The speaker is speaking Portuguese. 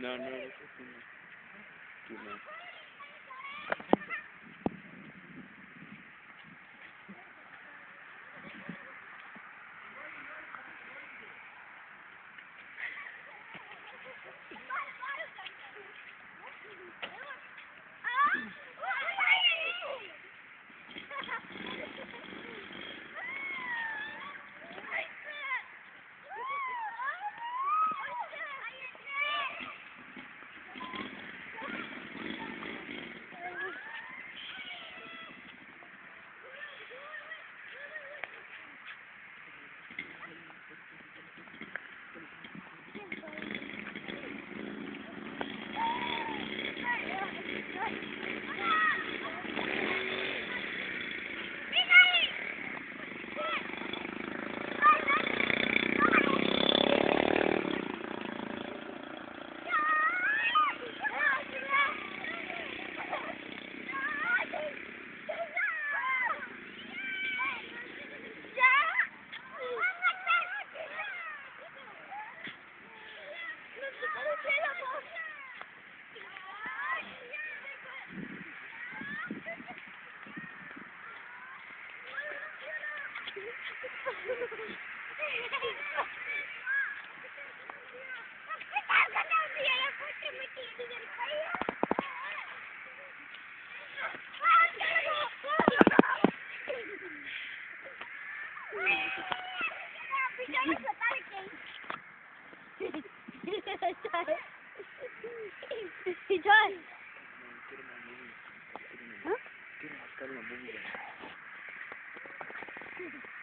No, no, no. no. John. Bunda.